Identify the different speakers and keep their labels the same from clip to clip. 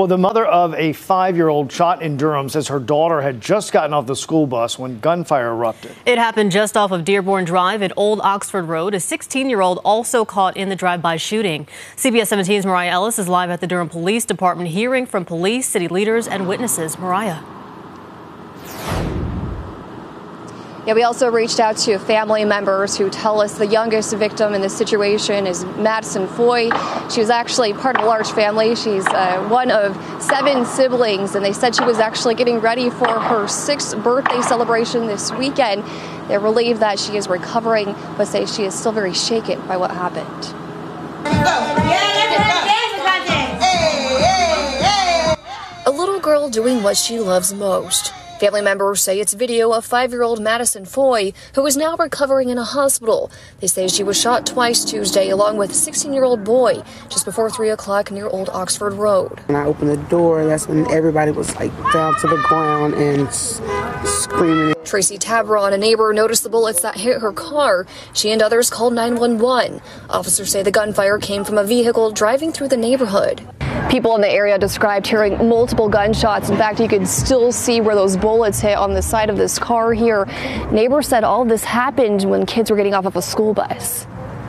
Speaker 1: Well, the mother of a five year old shot in Durham says her daughter had just gotten off the school bus when gunfire erupted.
Speaker 2: It happened just off of Dearborn Drive at Old Oxford Road. A 16 year old also caught in the drive by shooting. CBS 17's Mariah Ellis is live at the Durham Police Department hearing from police, city leaders, and witnesses. Mariah.
Speaker 3: Yeah, we also reached out to family members who tell us the youngest victim in this situation is Madison Foy. She was actually part of a large family. She's uh, one of seven siblings, and they said she was actually getting ready for her sixth birthday celebration this weekend. They're relieved that she is recovering, but say she is still very shaken by what happened. A little girl doing what she loves most Family members say it's video of five year old Madison Foy, who is now recovering in a hospital. They say she was shot twice Tuesday, along with a 16 year old boy, just before 3 o'clock near Old Oxford Road.
Speaker 4: When I opened the door, that's when everybody was like down to the ground and screaming.
Speaker 3: Tracy Tabron, a neighbor, noticed the bullets that hit her car. She and others called 911. Officers say the gunfire came from a vehicle driving through the neighborhood. People in the area described hearing multiple gunshots. In fact, you could still see where those bullets hit on the side of this car here. Neighbors said all this happened when kids were getting off of a school bus.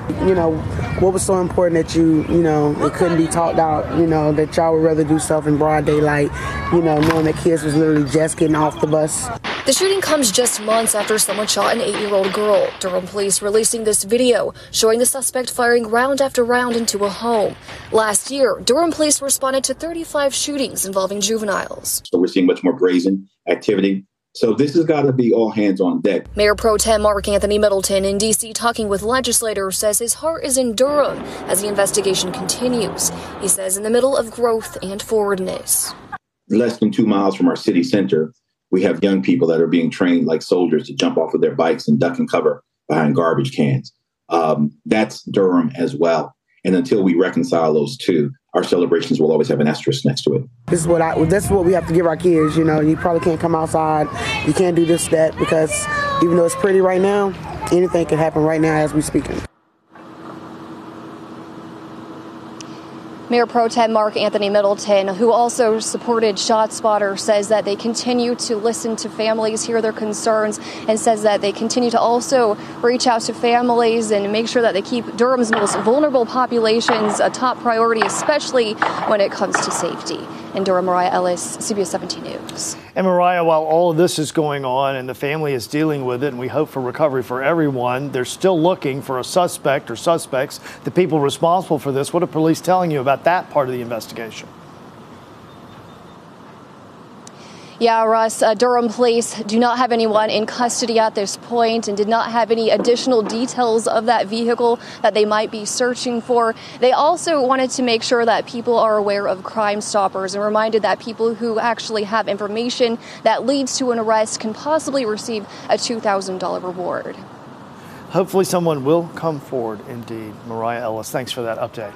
Speaker 4: You know, what was so important that you, you know, it couldn't be talked out, you know, that y'all would rather do stuff in broad daylight, you know, knowing that kids was literally just getting off the bus. The shooting comes just months after someone shot an eight year old girl. Durham police releasing this video showing the suspect firing round after round into a home. Last year, Durham police responded to 35 shootings involving juveniles.
Speaker 5: So we're seeing much more brazen activity. So this has got to be all hands on deck.
Speaker 3: Mayor Pro Tem Mark Anthony Middleton in D.C. talking with legislators says his heart is in Durham as the investigation continues. He says in the middle of growth and forwardness.
Speaker 5: Less than two miles from our city center, we have young people that are being trained like soldiers to jump off of their bikes and duck and cover behind garbage cans. Um, that's Durham as well. And until we reconcile those two, our celebrations will always have an asterisk next to it.
Speaker 4: This is what I. This is what we have to give our kids. You know, you probably can't come outside. You can't do this, that, because even though it's pretty right now, anything can happen right now as we speaking.
Speaker 3: Mayor Pro Tem Mark Anthony Middleton, who also supported ShotSpotter, says that they continue to listen to families, hear their concerns, and says that they continue to also reach out to families and make sure that they keep Durham's most vulnerable populations a top priority, especially when it comes to safety. In Durham, Mariah Ellis, CBS 17 News.
Speaker 1: And Mariah, while all of this is going on and the family is dealing with it, and we hope for recovery for everyone, they're still looking for a suspect or suspects, the people responsible for this. What are police telling you about that part of the investigation?
Speaker 3: Yeah, Russ, uh, Durham police do not have anyone in custody at this point and did not have any additional details of that vehicle that they might be searching for. They also wanted to make sure that people are aware of Crime Stoppers and reminded that people who actually have information that leads to an arrest can possibly receive a $2,000 reward.
Speaker 1: Hopefully, someone will come forward indeed. Mariah Ellis, thanks for that update.